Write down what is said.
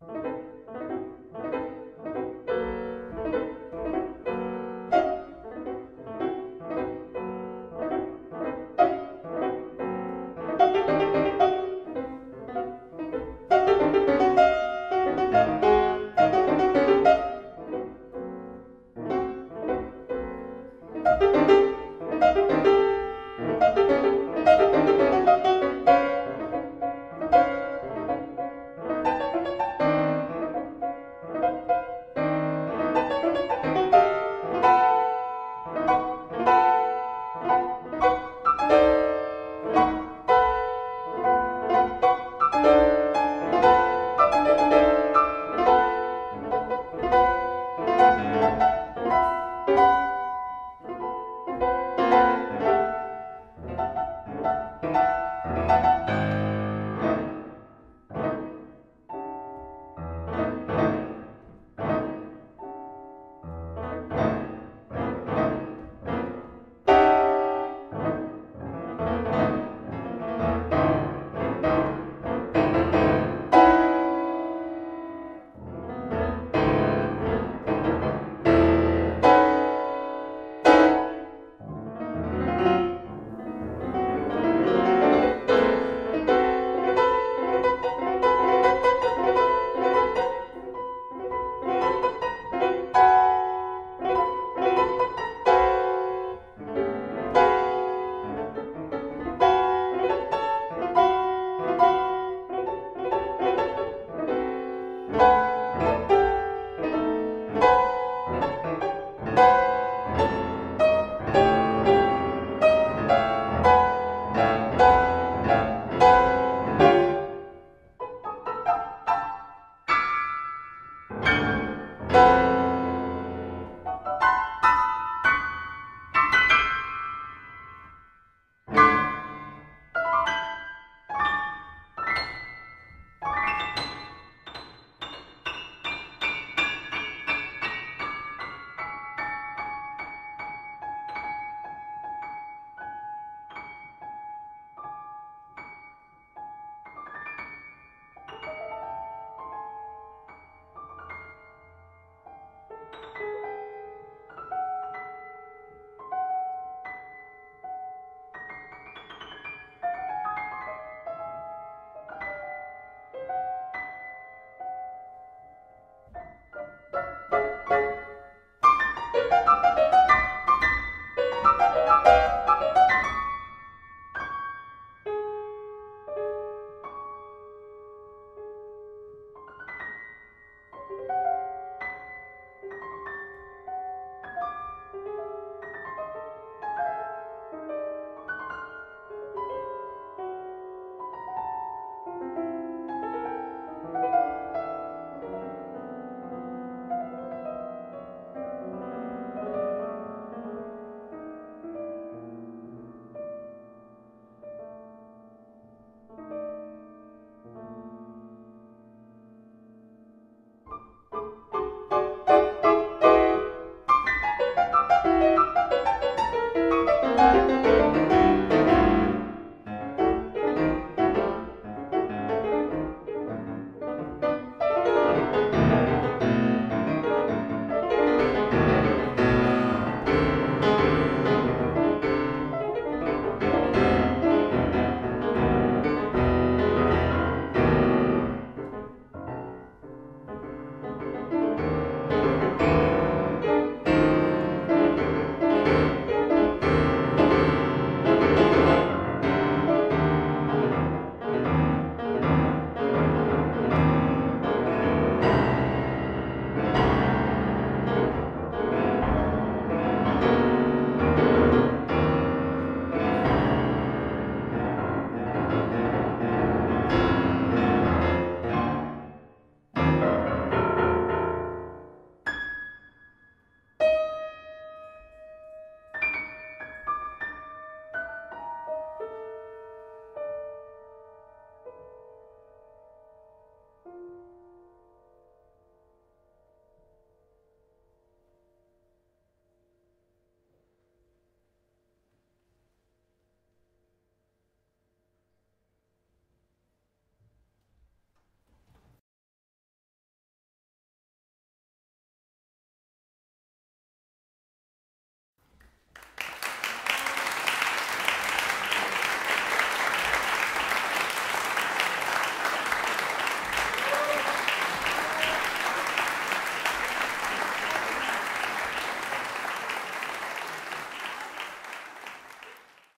you